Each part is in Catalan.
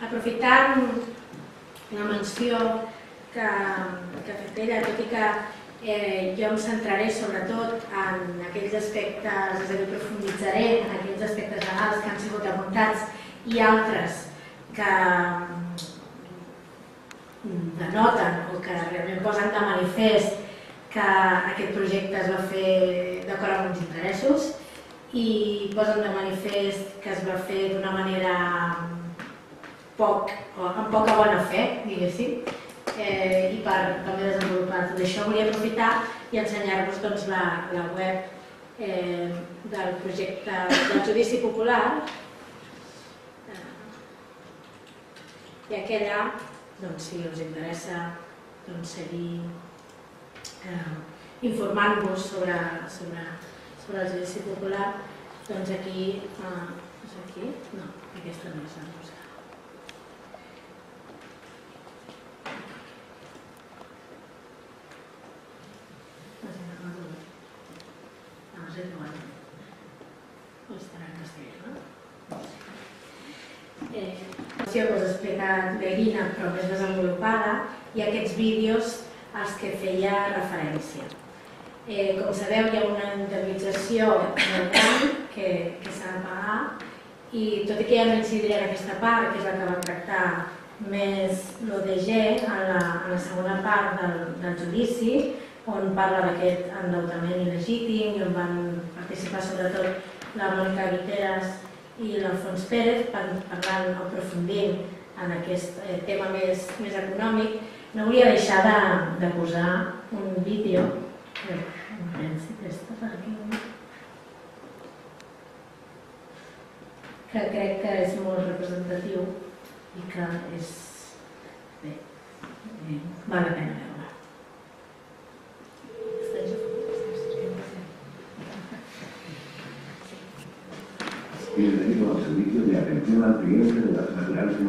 aprofitant la menció que, que ha fet ella, tot i que eh, jo em centraré sobretot en aquells aspectes, és a dir, profunditzaré en aquells aspectes legals que han sigut apuntats i altres que mm, denoten o que realment posen de manifest que aquest projecte es va fer d'acord amb uns interessos i posen de manifest que es va fer d'una manera poc, amb poca bona fe, diguéssim, eh, i per també desenvolupar tot això volia aprofitar i ensenyar-vos doncs, la, la web eh, del projecte del judici popular eh, i aquella, doncs, si us interessa doncs, seguir eh, informant-vos sobre, sobre, sobre el judici popular, doncs aquí, eh, és aquí? No, aquesta no és la música. Eh, que explicat Berina, però més desenvolupada, i aquests vídeos als que feia referència. Eh, com sabeu, hi ha una indemnització molt gran que, que s'ha de pagar i tot i que ja no incidiré en aquesta part, que és la que va tractar més l'ODG en, la, en la segona part del, del judici, on parla d'aquest endeutament il·legítim i on van participar sobretot la Mònica Guiteras i l'Alfons Pérez parlant, aprofundint en aquest eh, tema més, més econòmic, no volia deixar de, de posar un vídeo que crec que és molt representatiu i que és... Bé, bé val la pena veure. Bienvenido al servicio de atención al cliente de las naturales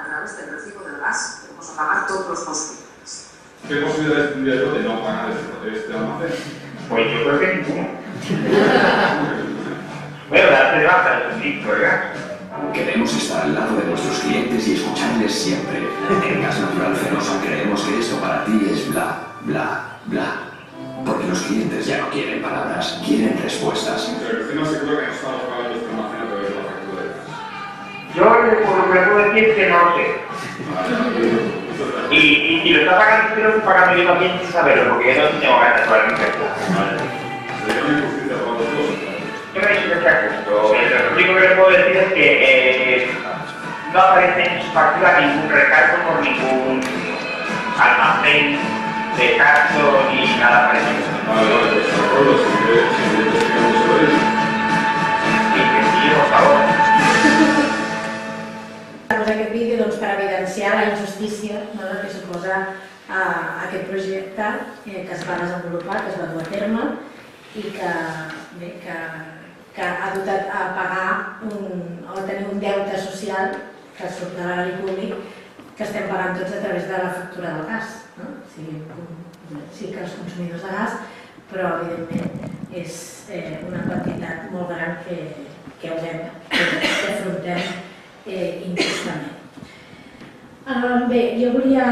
a través del recibo del gas que vamos a pagar todos los consumidores. ¿Qué posibilidades tendría yo de no pagar este, este almacén? Pues yo creo que ninguno. Bueno, darte de baja el de gas. Queremos estar al lado de nuestros clientes y escucharles siempre. En Gas Natural Fenosa creemos que esto para ti es bla, bla, bla. Porque los clientes ya no quieren palabras, quieren respuestas. Pero usted no asegura que no Yo por lo que puedo decir que no lo sé. Y, y si lo está pagando, creo que pagando yo también sin saberlo, porque yo no tengo ganas de pagar mi. Yo me he dicho que sea justo. Lo único que le puedo decir es que eh, no aparece en su factura ningún recargo por ningún almacén de caso ni nada parecido. Y que sí, por favor. Doncs aquest vídeo doncs, per evidenciar la injustícia no, que suposa uh, aquest projecte eh, que es va desenvolupar, que es va dur a terme i que, bé, que, que ha dut a pagar un, o a tenir un deute social que surt de l'erari públic que estem pagant tots a través de la factura del gas. No? O sigui, sí que els consumidors de gas, però evidentment és eh, una quantitat molt gran que, que haurem, que afrontem eh, injustament. Uh, bé, jo volia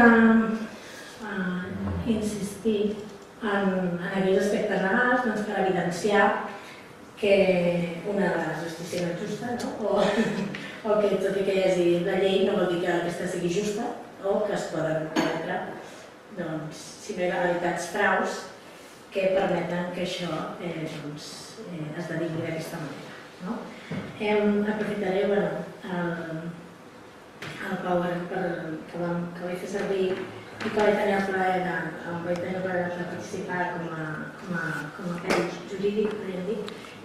uh, insistir en, aquells aspectes legals doncs, per evidenciar que una de les justícia no és justa, no? o, o que tot i que hi hagi la llei no vol dir que aquesta sigui justa, o que es poden cometre doncs, si no il·legalitats, fraus, que permeten que això eh, doncs, eh, es dediqui d'aquesta manera. No? Em, aprofitaré bueno, el, el Power per, que, vam, que vaig fer servir i que vaig tenir el plaer de, vaig tenir el plaer de participar com a, com a, com a pèl jurídic, podríem dir,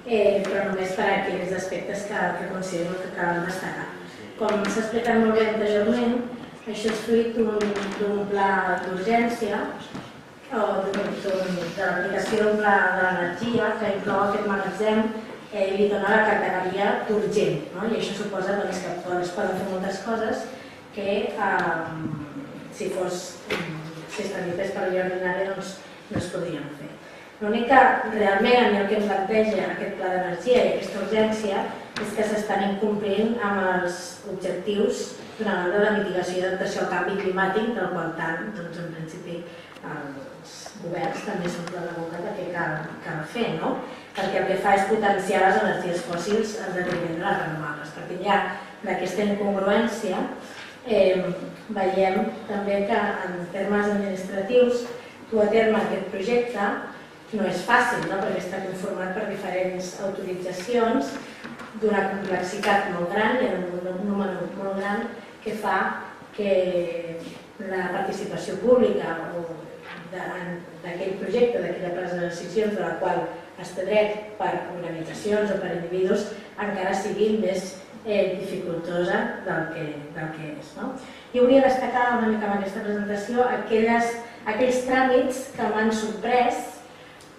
eh, però només per aquells aspectes que, que considero que cal destacar. Com s'ha explicat molt bé anteriorment, això és fruit d'un pla d'urgència o de l'aplicació d'un pla de l'energia que inclou aquest magatzem i li dona la categoria d'urgent. No? I això suposa doncs, que es poden fer moltes coses que eh, si fos si es tramités per via ordinària doncs, no es podrien fer. L'únic que realment a mi el que em planteja aquest pla d'energia i aquesta urgència és que s'estan incomplint amb els objectius d'una banda de mitigació i adaptació al canvi climàtic, del qual tant, doncs, en principi, els governs també s'omplen la boca de què cal, cal fer, no? Perquè el que fa és potenciar les energies fòssils en detriment de les renovables. Perquè ja d'aquesta incongruència eh, veiem també que en termes administratius dur a terme aquest projecte no és fàcil, no? perquè està conformat per diferents autoritzacions d'una complexitat molt gran i un número molt gran que fa que la participació pública o d'aquell projecte, d'aquella presa de decisions de la qual es té dret per organitzacions o per individus encara sigui més eh, dificultosa del que, del que és. No? I de destacar una mica amb aquesta presentació aquelles, aquells tràmits que m'han sorprès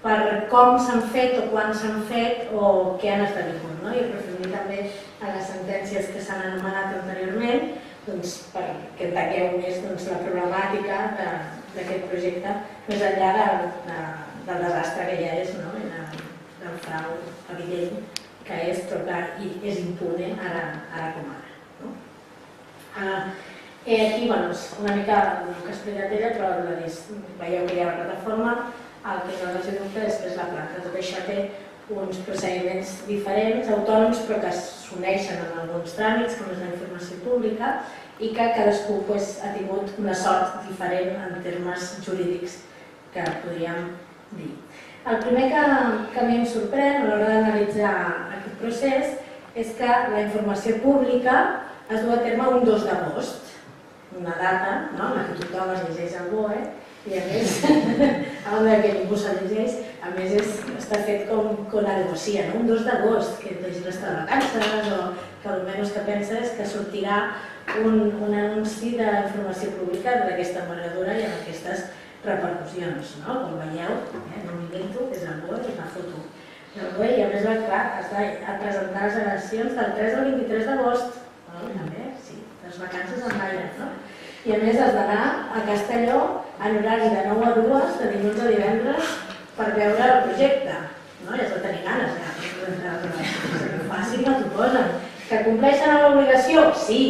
per com s'han fet o quan s'han fet o què han esdevingut. No? I aprofundir també en les sentències que s'han anomenat anteriorment doncs, perquè entengueu més doncs, la problemàtica d'aquest projecte més enllà de, de, del desastre que ja és, no? I frau evident que és, però que i és impune ara, ara com ara. No? Ah, eh, aquí, bueno, és una mica el que ha explicat ella, però la, veieu que hi ha la plataforma, el que no els dubte és que és la planta. Tot això té uns procediments diferents, autònoms, però que s'uneixen en alguns tràmits, com és la informació pública, i que cadascú pues, ha tingut una sort diferent en termes jurídics que podríem dir. El primer que, que a mi em sorprèn a l'hora d'analitzar aquest procés és que la informació pública es du a terme un 2 d'agost, una data no? en la que tothom es llegeix el BOE, i a més, a banda que ningú se llegeix, a més és, està fet com, com la negocia, no? un 2 d'agost, que la gent està de vacances o que almenys que pensa és que sortirà un, un anunci d'informació pública d'aquesta envergadura i amb aquestes repercussions, no? Com veieu, eh, no m'invento, és el BOE i la foto del BOE i a més va, clar, es va presentar les eleccions del 3 al 23 d'agost, no? també, sí, les vacances en l'aire, no? I a més has d'anar a Castelló en horari de 9 a 2, de dilluns a divendres, per veure el projecte. No? I has de tenir ganes, ja. Però fàcil no t'ho posen. Que compleixen l'obligació? Sí,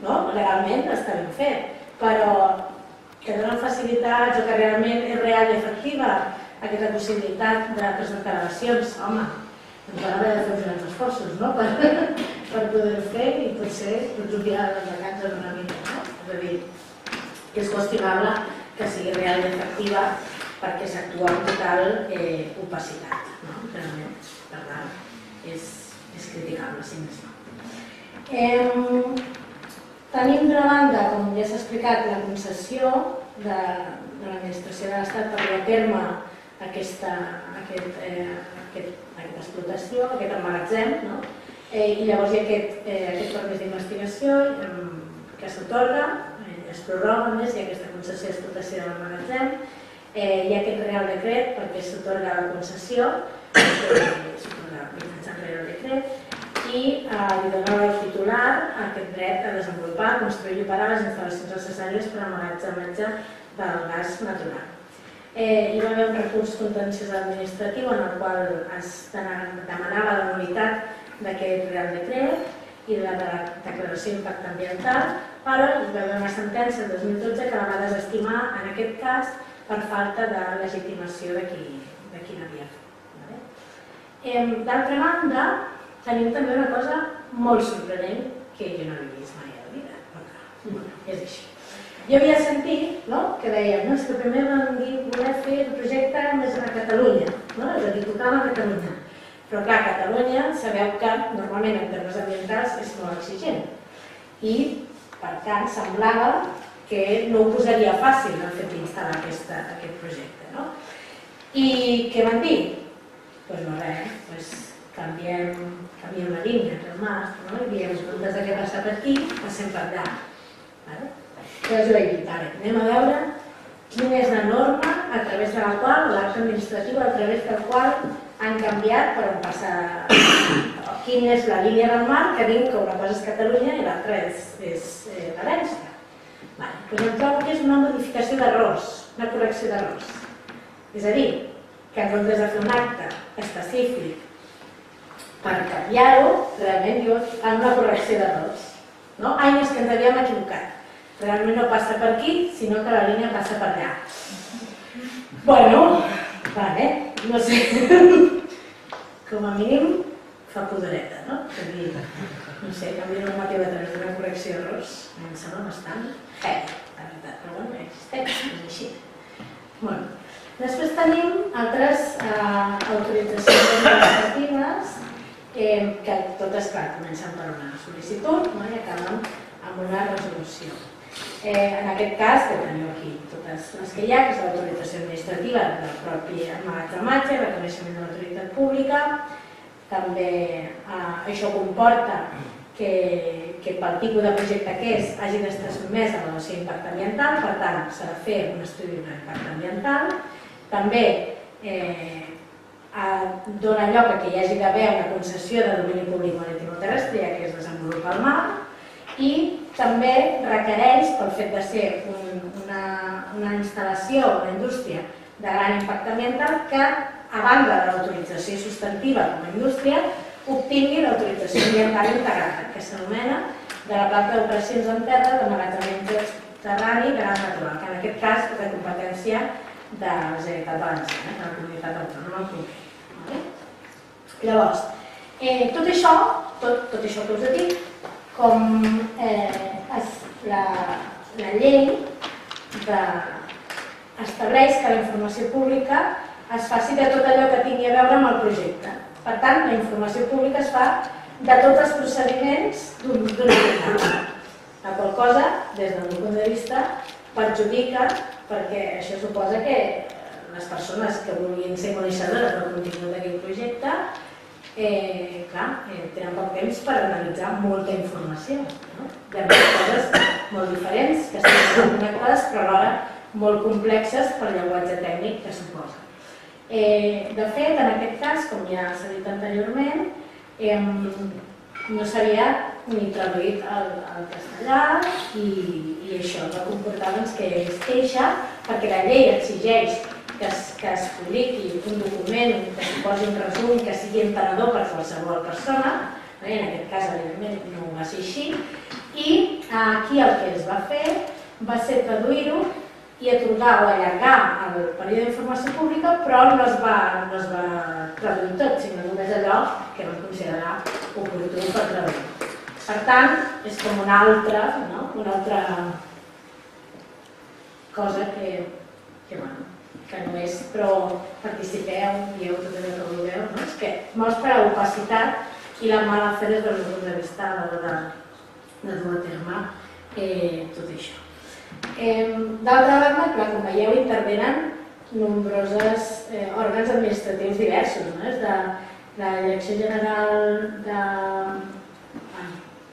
no? legalment està ben fet, però que donen facilitats o que realment és real i efectiva aquesta possibilitat de presentar relacions, home, doncs van haver de fer uns grans esforços, no?, per, per poder-ho fer i potser tots oblidar les vacances una mica, no? És a dir, que és qüestionable que sigui real i efectiva perquè s'actua amb total eh, opacitat, no? Realment, per tant, és, és criticable, si més no. Eh, Tenim d'una banda, com ja s'ha explicat, la concessió de, de l'administració de l'Estat per dur a terme aquesta, aquest, eh, aquest, aquesta explotació, aquest emmagatzem, no? eh, i llavors hi ha aquest, eh, aquest permís d'investigació eh, que s'atorga, eh, es prorroga més, hi ha aquesta concessió d'explotació de l'emmagatzem, eh, hi ha aquest Real Decret perquè s'atorga la concessió, eh, s'atorga mitjançant Real Decret, i eh, li dona titular aquest dret a desenvolupar, construir i operar les instal·lacions necessàries per a emmagatzematge del gas natural. Eh, hi va haver un recurs contenciós administratiu en el qual es demanava la nul·litat d'aquest Real Decret i de la declaració d'impacte ambiental, però hi va haver una sentència el 2012 que la va desestimar en aquest cas per falta de legitimació de qui, de qui l'havia fet. D'altra banda, tenim també una cosa molt sorprenent que jo no havia vist mai a la vida. Bueno, és així. Jo havia sentit no, que deien no, és que primer van dir voler fer el projecte més a Catalunya, no? és a dir, tocava a Catalunya. Però clar, Catalunya sabeu que normalment en termes ambientals és molt exigent. I, per tant, semblava que no ho posaria fàcil el fet d'instal·lar aquest projecte. No? I què van dir? Doncs pues no res, pues línia del mar, no? i diem, en de què passa per aquí, passem per allà. Vale? Llavors jo vaig dir, vale, anem a veure quina és la norma a través de la qual, l'acte administratiu a través del qual han canviat per on passa quina és la línia del mar que diu que una cosa és Catalunya i l'altra és, és eh, València. Vale. Doncs em trobo que és una modificació d'errors, una correcció d'errors. És a dir, que en comptes de fer un acte específic per canviar-ho, realment diu en una correcció d'errors. No? Ai, és que ens havíem equivocat. Realment no passa per aquí, sinó que la línia passa per allà. Bueno, vale, no sé. Com a mínim fa pudoreta, no? Dir, no sé, canviar normativa a través d'una correcció d'errors em sembla bastant heavy, la veritat, però bueno, existeix, és així. Bueno, després tenim altres eh, autoritzacions administratives totes, clar, comencen per una sol·licitud no? i acaben amb una resolució. Eh, en aquest cas, que teniu aquí totes les que hi ha, que és l'autorització administrativa del propi emmagatzematge, el reconeixement de l'autoritat pública, també eh, això comporta que, que pel tipus de projecte que és hagi d'estar sotmès a l'avaluació d'impacte ambiental, per tant s'ha de fer un estudi d'impacte ambiental. També eh, dona lloc a que hi hagi d'haver una concessió de domini públic marítim o terrestre, ja que es desenvolupa al mar, i també requereix, pel fet de ser un, una, una instal·lació, una indústria de gran impacte ambiental, que a banda de l'autorització substantiva com a indústria, obtingui l'autorització ambiental integrada, que s'anomena de la planta d'operacions en terra de magatzemament terrani gran natural, que en aquest cas és de competència de la Generalitat Valenciana, de la comunitat autònoma. Vale? Llavors, eh, tot això, tot, tot això que us he dit, com eh, es, la, la llei de, estableix que la informació pública es faci de tot allò que tingui a veure amb el projecte. Per tant, la informació pública es fa de tots els procediments d'un projecte. La qual cosa, des del meu punt de vista, perjudica perquè això suposa que les persones que vulguin ser coneixedores del contingut d'aquell projecte eh, clar, eh, tenen poc temps per analitzar molta informació. No? Hi ha coses molt diferents que estan connectades però alhora molt complexes per llenguatge tècnic que suposa. Eh, de fet, en aquest cas, com ja s'ha dit anteriorment, eh, no s'havia traduït al, al castellà i, i això va comportar doncs, que es queixa perquè la llei exigeix que es, que es publiqui un document, que posi un resum, que sigui entenedor per qualsevol persona, no? en aquest cas evidentment no va ser així, i aquí el que es va fer va ser traduir-ho i atorgar o allargar el període d'informació pública, però no es, va, no es va traduir tot, sinó només allò que vam considerar oportú per traduir. Per tant, és com una altra, no? una altra cosa que, que, bueno, que no és, però participeu, dieu tot allò que vulgueu, no? és que mostra l'opacitat i la mala fe des del punt de vista a l'hora de, de dur a terme eh, tot això. Eh, D'altra banda, clar, com veieu, intervenen nombroses eh, òrgans administratius diversos, no? És de, de la Direcció General de...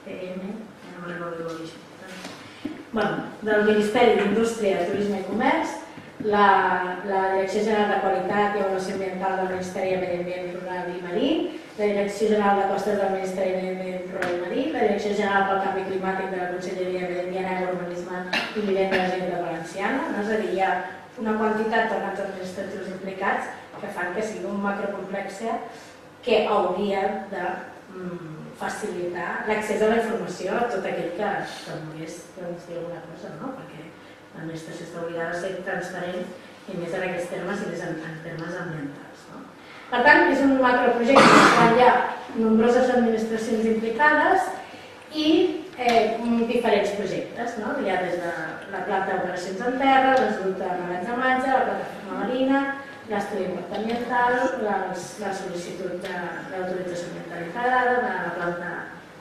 PM, no me recordo l'origen. Bueno, del Ministeri d'Indústria, Turisme i Comerç, la, la Direcció General de Qualitat i Avaluació Ambiental del Ministeri de Medi Ambient Rural i Marí, la Direcció General de Costes del Ministeri de Medi Ambient Rural i Marí, la Direcció General pel Canvi Climàtic de la Conselleria de Medi Ambient, Aigua, Urbanisme i Vivenda de la Gent Valenciana. No? És a dir, hi ha una quantitat d'òrgans administratius implicats que fan que sigui un macrocomplex que hauria de mm, facilitar l'accés a la informació a tot aquell que, volgués doncs, dir alguna cosa, no? perquè l'administració està obligada a ser transparent i més en aquests termes i més en, en termes ambientals. No? Per tant, és un macroprojecte on hi ha nombroses administracions implicades i eh, diferents projectes. No? Hi ha des de la planta d'operacions en terra, l'ajut de magatzematge, la plataforma marina, l'estudi ambiental, la sol·licitud de, de l'autorització ambiental integrada, de la planta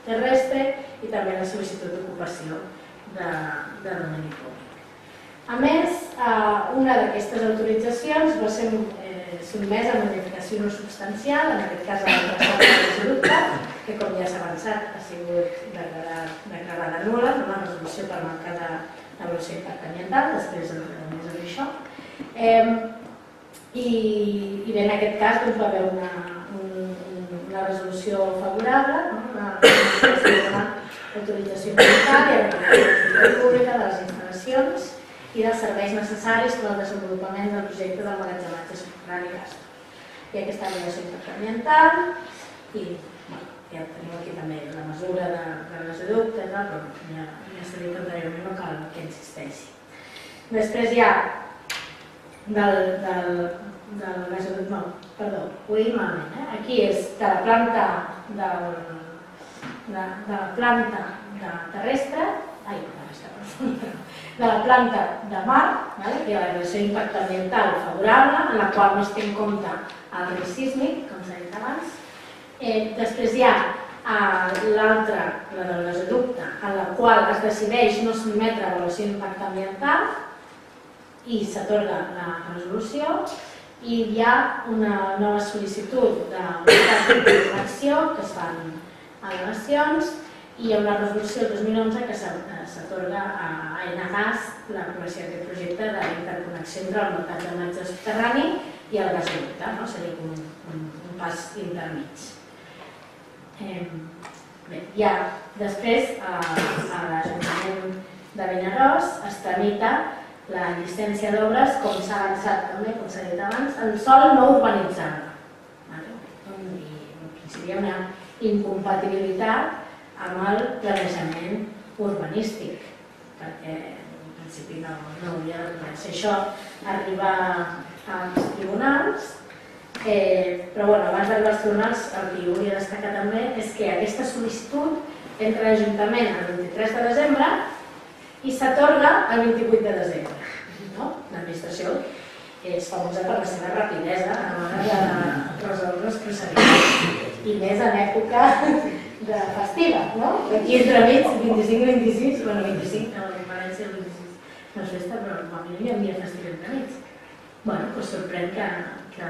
terrestre i també la sol·licitud d'ocupació de, de domini públic. A més, eh, una d'aquestes autoritzacions va ser eh, sotmès a modificació no substancial, en aquest cas a la traçat de gasoducte, que com ja s'ha avançat ha sigut declarada, declarada nul·la, no? la resolució per mancar de d'avaluació d'impacte ambiental, després entrarem més en això. I, I bé, en aquest cas doncs, va haver una, un, una resolució favorable, no? una, una autorització comunitària, la pública de les instal·lacions i dels serveis necessaris per al desenvolupament del projecte del magatzematge subterrani gas. I aquesta avaluació d'impacte ambiental i bueno, ja tenim aquí també la mesura de, de gasoducte, però ja, ja s'ha dit anteriorment, no cal que insisteixi. Després hi ha del, del, del gasoducte, no, perdó, ho he dit malament, eh? aquí és de la planta del, de, de la planta de terrestre, ai, terrestre, de la planta de mar, vale? que hi ha la relació d'impacte ambiental favorable, en la qual no es té en compte el risc sísmic, com s'ha dit abans. Eh, després hi ha l'altra, la del gasoducte, en la qual es decideix no sotmetre a avaluació d'impacte ambiental i s'atorga la resolució i hi ha una nova sol·licitud d'acció que es fan al·legacions i hi ha una resolució del 2011 que s'atorga a Enagas l'aprovació d'aquest projecte d'interconnexió entre el mercat de matge subterrani i el gasoducte, no? seria un, un, un pas intermig. Eh, bé, ja després a, a l'Ajuntament de Vinaròs es tramita la llicència d'obres, com s'ha avançat també, com s'ha dit abans, en sol no urbanitzable. Vale? I ha una incompatibilitat amb el planejament urbanístic, perquè en principi no, no hauria de ser això, arribar als tribunals Eh, però bueno, abans d'arribar als tribunals, el que jo volia destacar també és que aquesta sol·licitud entra a l'Ajuntament el 23 de desembre i s'atorga el 28 de desembre. No? L'administració és famosa per la seva rapidesa a l'hora de resoldre els procediments i més en època de festiva, no? Aquí entremig, 25-26, bueno, 25, a València el 26 no és festa, però mi hi havia festiva entremig. Bueno, doncs sorprèn que, que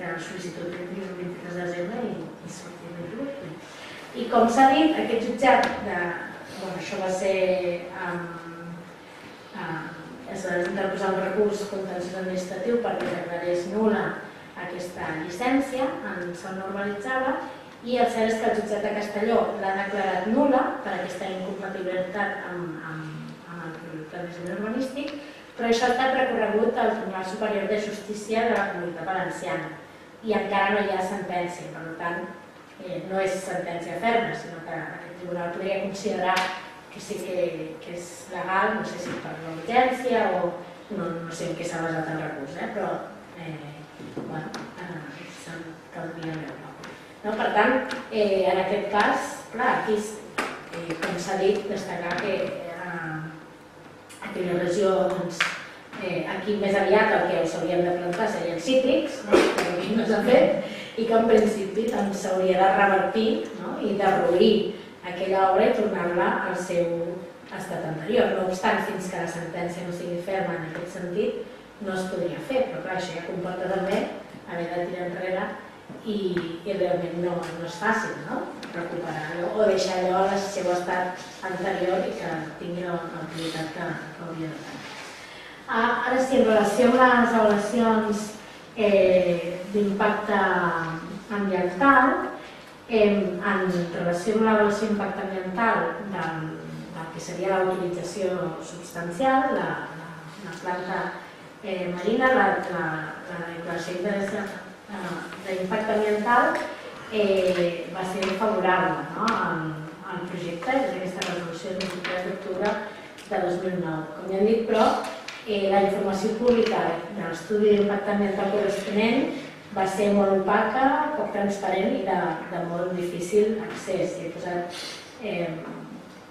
que la sol·licitud el 23 de desembre i, i surti el 28. I com s'ha dit, aquest jutjat, de, bueno, això va ser... Um, uh, es va interposar un recurs contenciós administratiu perquè declarés nula aquesta llicència en seu normalitzada i el cert és que el jutjat de Castelló l'ha declarat nula per aquesta incompatibilitat amb, amb, amb el planejament urbanístic, però això ha estat recorregut al Tribunal Superior de Justícia de la Comunitat Valenciana i encara no hi ha sentència, per tant, eh, no és sentència ferma, sinó que aquest tribunal podria considerar que sí que, que és legal, no sé si per la urgència o no, no sé en què s'ha basat el recurs, eh, però eh, bueno, eh, caldria veure. No? Per tant, eh, en aquest cas, clar, aquí, eh, com s'ha dit, destacar que eh, aquella regió doncs, eh, aquí més aviat el que s'haurien de plantar serien cítrics, no? que no s'ha fet, i que en principi doncs, s'hauria doncs, de revertir no? i derruir aquella obra i tornar-la al seu estat anterior. No obstant, fins que la sentència no sigui ferma en aquest sentit, no es podria fer, però clar, això ja comporta també haver de tirar enrere i, i realment no, no és fàcil no? recuperar-lo o deixar allò al seu estat anterior i que tingui la, la que, que hauria de tenir. Ah, ara sí, en relació amb les avaluacions eh, d'impacte ambiental, en relació amb l'avaluació d'impacte ambiental del, del que seria l'autorització substancial, la, la, la planta eh, marina, la, la, la declaració d'impacte ambiental eh, va ser favorable no, al, al projecte, és aquesta resolució del 23 d'octubre de 2009. Com ja hem dit, però eh, la informació pública de l'estudi d'impacte ambiental corresponent va ser molt opaca, poc transparent i de, de molt difícil accés. He posat, eh,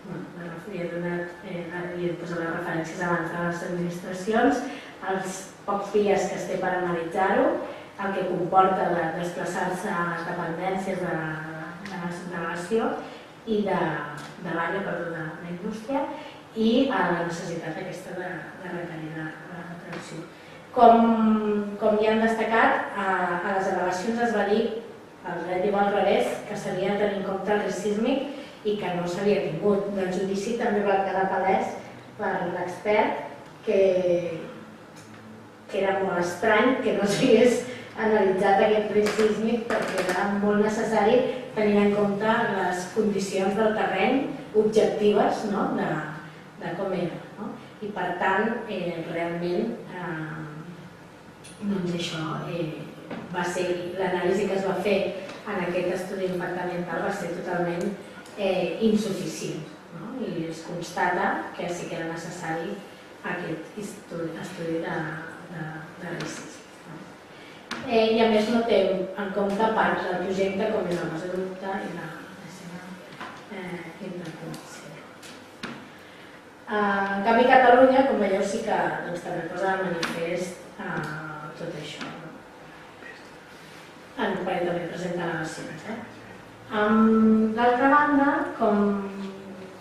bueno, he donat, eh, he posat les referències abans de les administracions, els pocs dies que es té per analitzar-ho, el que comporta de desplaçar-se a les dependències de, de la subdelegació i de, de l'àrea per de la indústria i a la necessitat aquesta de, de requerir la, la. Com, com ja han destacat, a, a les al·legacions es va dir, el dret diu al revés, que s'havia de tenir en compte el risc sísmic i que no s'havia tingut. Del judici també va quedar palès per l'expert que, que era molt estrany que no s'hagués analitzat aquest risc sísmic perquè era molt necessari tenir en compte les condicions del terreny objectives no? de, de com era. No? I per tant, eh, realment, eh, doncs això eh, va ser, l'anàlisi que es va fer en aquest estudi d'impacte ambiental va ser totalment eh, insuficient. No? I es constata que sí que era necessari aquest estudi, estudi de, de, de riscs. No? Eh, I a més no té en compte parts del projecte com és el gasoducte i la, la seva eh, interconnexió. Eh, en canvi, Catalunya, com veieu, sí que doncs, també posa de manifest eh, tot això. En quan també presenta al·legacions. Eh? Um, D'altra banda, com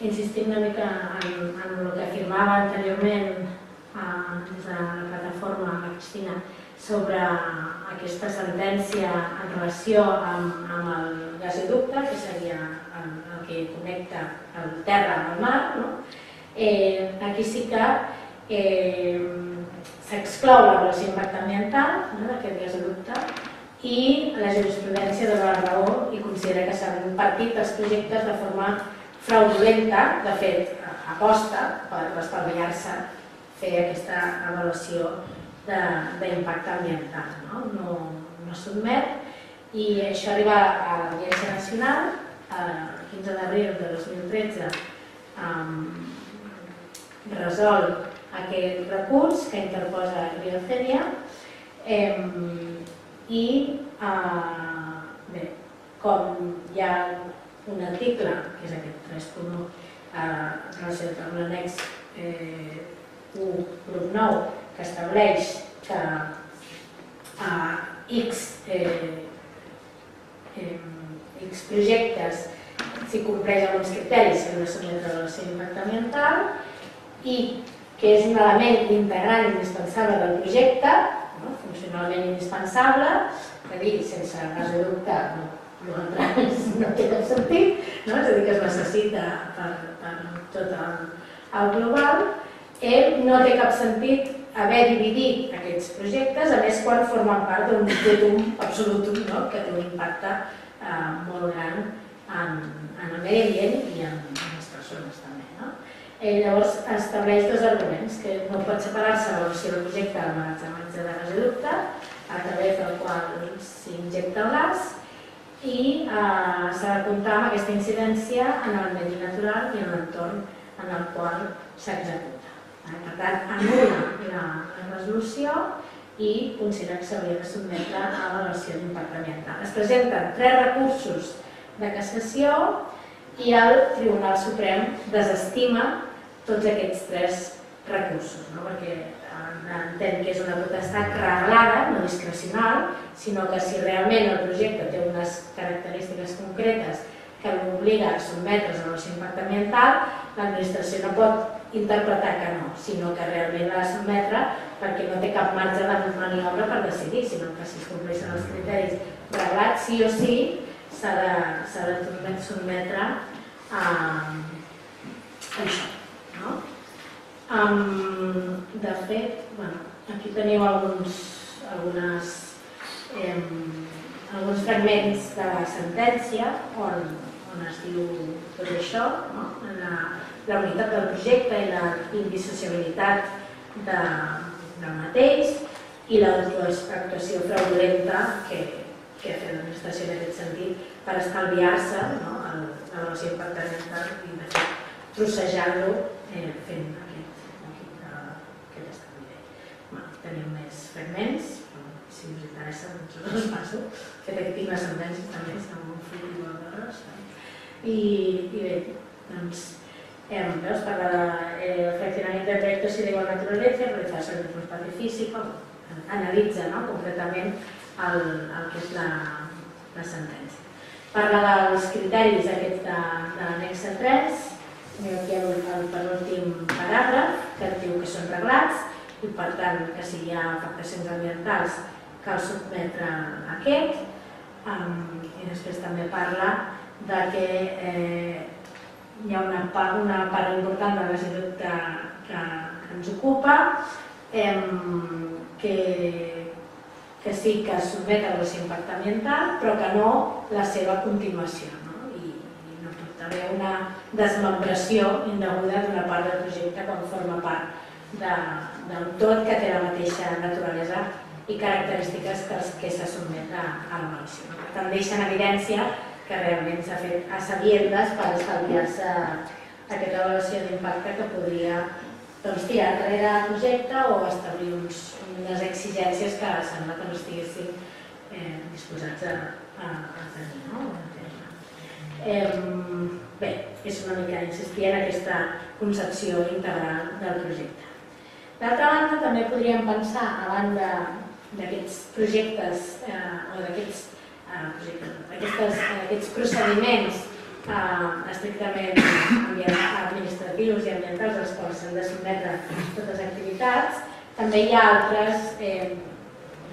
insistim una mica en, en el que afirmava anteriorment eh, des de la plataforma la Cristina sobre aquesta sentència en relació amb, amb el gasoducte, que seria el, el que connecta el terra amb el mar, no? eh, aquí sí que eh, s'exclou l'avaluació d'impacte ambiental no, d'aquest gasoducte i la jurisprudència de la raó i considera que s'han impartit els projectes de forma fraudulenta, de fet, aposta per estalviar-se fer aquesta avaluació d'impacte ambiental. No? No, no sotmet i això arriba a l'Audiència Nacional el 15 d'abril de 2013 um, resol aquest recurs que interposa Biocènia eh, i eh, bé, com hi ha un article, que és aquest 3.1, eh, relacionat amb l'annex eh, 1, grup 9, que estableix que eh, X, eh, eh, X projectes, si compleix alguns criteris, s'han de sotmetre a la seva impacte ambiental i que és un element integrant indispensable del projecte, no? funcionalment indispensable, és a dir, sense gasoducte no, no, no té cap sentit, no? és a dir, que es necessita per, per tot el, el global, eh, no té cap sentit haver dividit aquests projectes, a més quan formen part d'un totum absolutum no? que té un impacte eh, molt gran en, en el medi ambient i en, en les persones també. No? Eh, llavors estableix dos arguments, que no pot separar-se l'avaluació del projecte del magatzematge de gasoducte, a través del qual s'injecta el gas, i eh, s'ha de comptar amb aquesta incidència en el medi natural i en l'entorn en el qual s'executa. Eh, per tant, anul·la la, la resolució i considera que s'hauria de sotmetre a l'avaluació d'impacte ambiental. Es presenten tres recursos de cassació i el Tribunal Suprem desestima tots aquests tres recursos, no? perquè entén que és una potestat reglada, no discrecional, sinó que si realment el projecte té unes característiques concretes que l'obliga a sotmetre's a l'impacte ambiental, l'administració no pot interpretar que no, sinó que realment l'ha de sotmetre perquè no té cap marge de maniobra per decidir, sinó que si es compleixen els criteris reglats, sí o sí, s'ha de, de sotmetre a, a això. No? Um, de fet, bueno, aquí teniu alguns, algunes, eh, alguns fragments de la sentència on, on es diu tot això, no? la, la unitat del projecte i la indissociabilitat de, del mateix i l'autoactuació fraudulenta que, que ha fet l'administració en aquest sentit per estalviar-se no? l'avaluació ambiental i de fet trossejant-lo eh, fent aquest, aquest, uh, aquest. Bueno, tenim més fragments, si us interessa doncs us passo. De fet, aquí tinc les sentències també, està molt fluid i molt d'hores. I, I bé, doncs, eh, veus, parla de eh, fraccionamiento de proyectos y de igual naturaleza, realización de un espacio físico, analitza no, concretament el, el que és la, la sentència. Parla dels criteris aquests de, de l'annexa 3, aquí el, el penúltim paràgraf, que diu que són reglats, i per tant que si hi ha afectacions ambientals cal sotmetre aquest. Um, i després també parla de que eh, hi ha una part, una part important de la que, que, que ens ocupa. Eh, que, que sí que es sotmet a d'impacte ambiental però que no la seva continuació no? I, i no pot haver una desmembració indeguda d'una part del projecte quan forma part d'un tot que té la mateixa naturalesa i característiques que, els que se sotmet a, a l'avaluació. Per tant, deixa en evidència que realment s'ha fet a sabiendes per estalviar-se aquesta avaluació d'impacte que podria doncs, tirar enrere el projecte o establir uns, unes exigències que sembla que no estiguessin eh, disposats a, a, a tenir. No? Eh, bé, és una mica insistir en aquesta concepció integral del projecte. D'altra banda, també podríem pensar, a banda d'aquests projectes eh, o d'aquests eh, procediments eh, estrictament administratius i ambientals als quals s'han de sotmetre totes les activitats, també hi ha altres eh,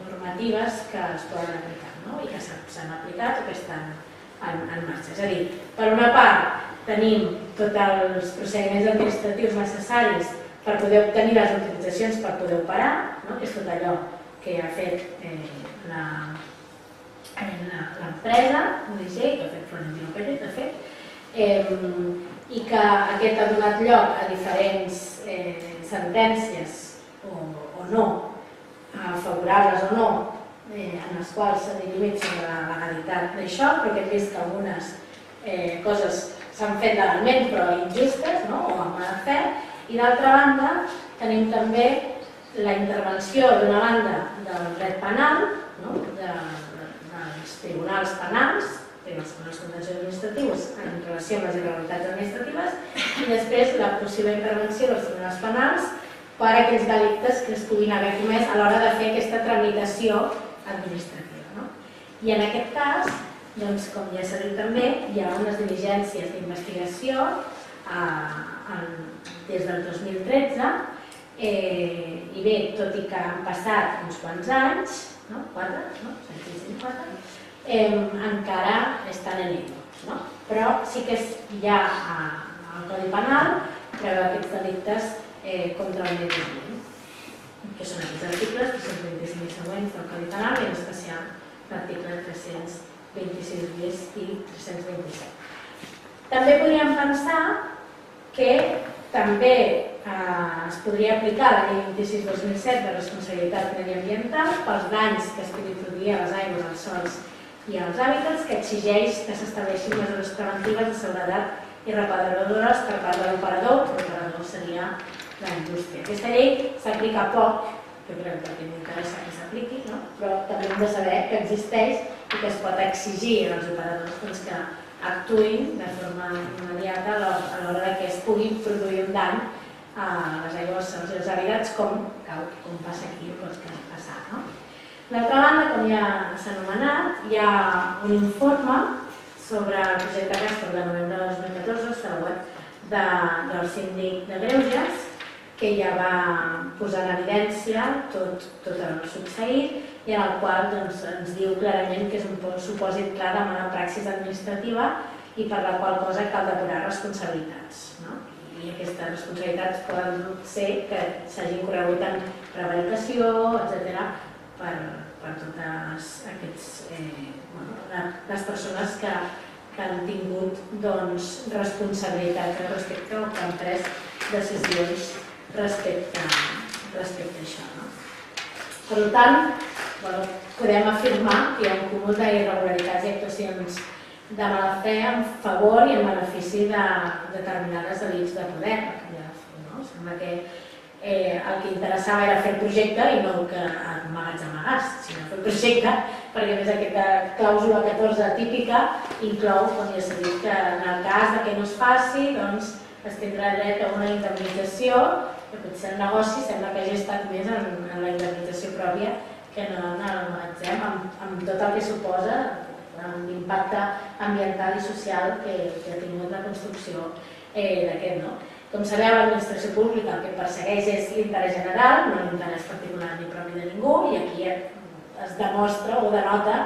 normatives que es poden aplicar no? i que s'han aplicat o que estan en, en marxa. És a dir, per una part tenim tots els procediments administratius necessaris per poder obtenir les autoritzacions per poder operar, no? que és tot allò que ha fet eh, l'empresa, UDG, que ha fet Florentino Pérez, de fet, eh, i que aquest ha donat lloc a diferents eh, sentències o, o no, favorables o no, eh, en les quals s'ha dirimit sobre la legalitat d'això, però que hem vist que algunes eh, coses s'han fet legalment però injustes no? o amb mala fe, i d'altra banda tenim també la intervenció d'una banda del dret penal, no? de, de, dels tribunals penals, tribunals contenciosos administratius en relació amb les irregularitats administratives, i després la possible intervenció dels tribunals penals per a aquells delictes que es puguin haver comès a l'hora de fer aquesta tramitació administrativa. No? I en aquest cas, doncs, com ja s'ha dit també, hi ha unes diligències d'investigació eh, des del 2013 Eh, I bé, tot i que han passat uns quants anys, no? quatre, no? 4, eh, encara estan en ell. No? Però sí que hi ha al Codi Penal preveu aquests delictes eh, contra el medi ambient, que són aquests articles 325 i següents del Codi Penal i en especial l'article 326 bis i 327. També podríem pensar que també eh, es podria aplicar la llei 26-2007 de responsabilitat mediambiental pels danys que es puguin produir a les aigües, als sols i als hàbitats, que exigeix que s'estableixin mesures preventives de seguretat i reparadores per part de l'operador, l'operador seria la indústria. Aquesta llei s'aplica poc, que crec que m'interessa que s'apliqui, no? però també hem de saber que existeix i que es pot exigir als operadors doncs, que actuïn de forma immediata a l'hora que es pugui produir un dany a les aigües dels seus hàbitats com, com passa aquí o pot passar. No? D'altra banda, com ja s'ha anomenat, hi ha un informe sobre el projecte Castor de novembre de 2014, està la web de, del síndic de Greuges, que ja va posar en evidència tot, tot el succeït i en el qual doncs, ens diu clarament que és un supòsit clar de mala praxis administrativa i per la qual cosa cal depurar responsabilitats. No? i aquestes responsabilitats poden ser que s'hagin corregut en prevaricació, etc per, per totes aquests, eh, bueno, les persones que, que han tingut doncs, responsabilitat respecte o que han pres decisions respecte, respecte a això. No? Per tant, bueno, podem afirmar que hi ha un cúmul d'irregularitats i actuacions de mala fe en favor i en benefici de determinades elits de poder. No? Sembla que eh, el que interessava era fer projecte i no que amagats amagats, sinó fer projecte, perquè més aquesta clàusula 14 típica inclou, com ja s'ha dit, que en el cas de que no es faci, doncs es tindrà dret a una indemnització, que potser el negoci sembla que hagi estat més en, en la indemnització pròpia que no en el magatzem, amb, amb tot el que suposa l'impacte ambiental i social que, que ha tingut la construcció eh, d'aquest. No? Com sabeu, l'administració pública el que persegueix és l'interès general, no l'interès particular ni propi de ningú, i aquí es demostra o denota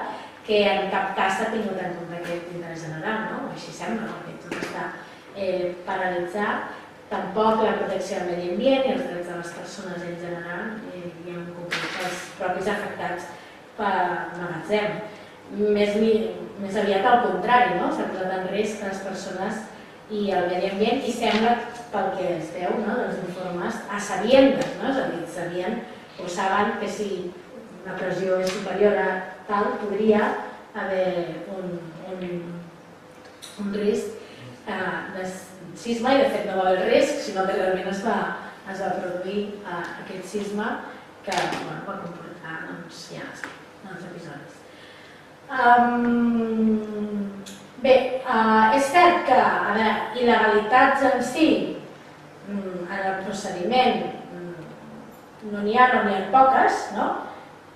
que en cap cas s'ha tingut en compte aquest interès general, no? Així sembla, perquè tot està eh, paralitzat. Tampoc la protecció del medi ambient i els drets de les persones en general eh, i en concret els propis afectats per magatzem. Més, més aviat al contrari, no? s'ha posat en risc les persones i el medi ambient i sembla, pel que es veu no, dels informes, a sabiendes, no? és a dir, sabien o saben que si la pressió és superior a tal, podria haver un, un, un risc eh, de sisme i de fet no va haver risc, sinó que realment es va, es va produir eh, aquest sisme que bueno, va comportar doncs, ja, els episodis. Um, bé, uh, és cert que a veure, il·legalitats en si mm, en el procediment mm, no n'hi ha, no n'hi ha poques, no?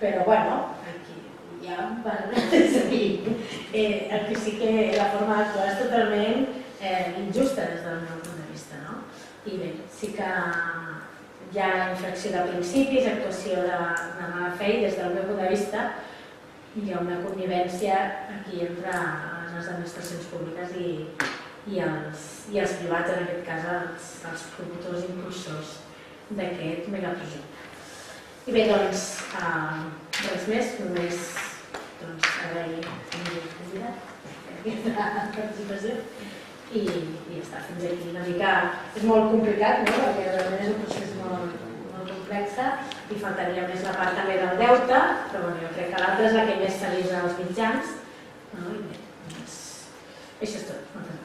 però bueno, aquí ja és a dir, eh, el que sí que la forma d'actuar és totalment eh, injusta des del meu punt de vista. No? I bé, sí que hi ha infracció de principis, actuació de, de mala fe i des del meu punt de vista hi ha una connivència aquí entre les administracions públiques i, i, els, i els privats, en aquest cas els, els promotors i impulsors d'aquest megaprojecte. I bé, doncs, eh, res més, només doncs, agrair a aquesta participació i, i ja està, fins aquí una mica... És molt complicat, no? perquè realment és un procés molt, molt complex i faltaria més la part també del deute, però bueno, jo crec que l'altre és la que més s'alisa als mitjans. No? I bé, doncs, això és tot. Moltes gràcies.